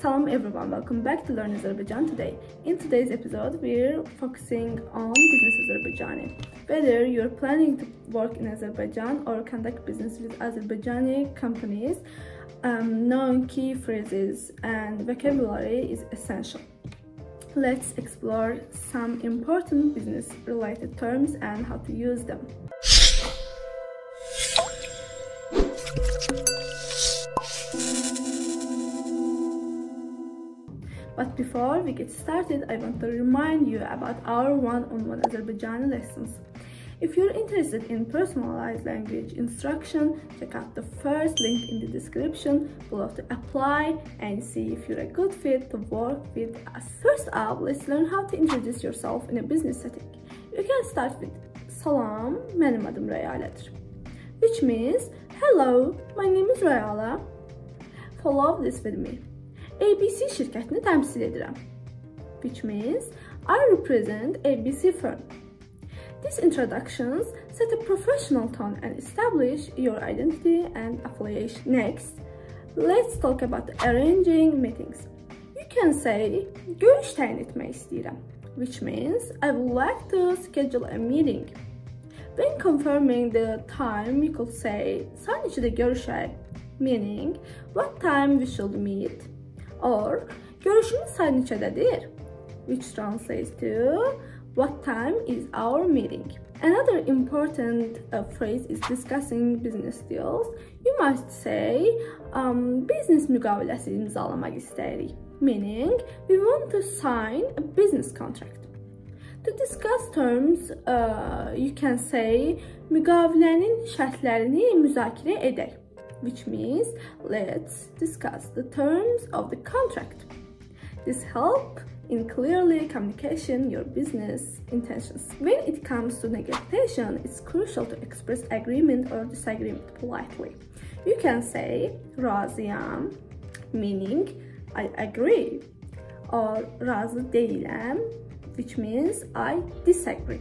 Salam everyone, welcome back to Learn Azerbaijani today. In today's episode, we're focusing on business Azerbaijani. Whether you're planning to work in Azerbaijan or conduct business with Azerbaijani companies, um, knowing key phrases and vocabulary is essential. Let's explore some important business related terms and how to use them. But before we get started, I want to remind you about our one-on-one Azerbaijani lessons. If you're interested in personalized language instruction, check out the first link in the description below to apply and see if you're a good fit to work with us. First up, let's learn how to introduce yourself in a business setting. You can start with Salam, mənim adım Rəyaladır. Which means, hello, my name is Rayala. Follow this with me. ABC şirkətini təmsil edirəm. Which means I represent ABC firm. These introductions set a professional tone and establish your identity and affiliation. Next, let's talk about arranging meetings. You can say, görüş təyin etmək istəyirəm, which means I would like to schedule a meeting. When confirming the time, you could say, saat neçədə görüşək, meaning what time we should meet or görüşümüz saat neçədədir which translates to what time is our meeting? Another important uh, phrase is discussing business deals. You must say um, business müqaviləsi imzalamaq istəyirik. Meaning we want to sign a business contract. To discuss terms uh, you can say müqavilənin şərtlərini müzakirə edək which means let's discuss the terms of the contract. This help in clearly communication your business intentions. When it comes to negotiation, it's crucial to express agreement or disagreement politely. You can say razıyam, meaning I agree, or razı deyiləm, which means I disagree.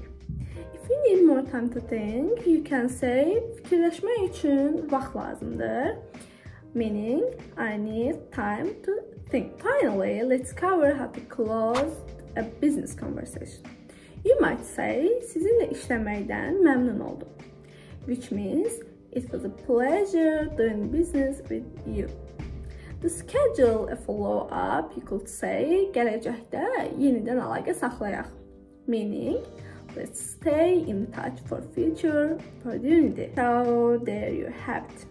If you need more time to think, you can say fikirləşmək üçün vaxt lazımdır. Meaning, I need time to think. Finally, let's cover how to close a business conversation. You might say, sizinlə işləməkdən məmnun oldum. Which means, it was a pleasure doing business with you. To schedule a follow-up, you could say, gələcəkdə yenidən əlaqə saxlayaq. Meaning, Let's stay in touch for future opportunity. So there you have it.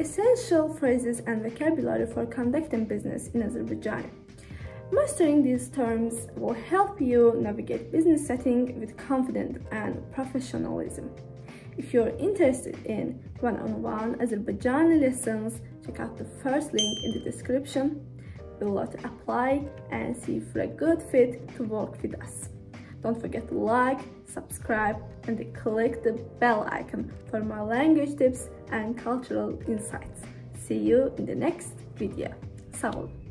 Essential phrases and vocabulary for conducting business in Azerbaijan. Mastering these terms will help you navigate business setting with confidence and professionalism. If you're interested in one-on-one -on -one Azerbaijani lessons, check out the first link in the description below to apply and see if you're a good fit to work with us. Don't forget to like, subscribe and click the bell icon for more language tips and cultural insights. See you in the next video. Sağ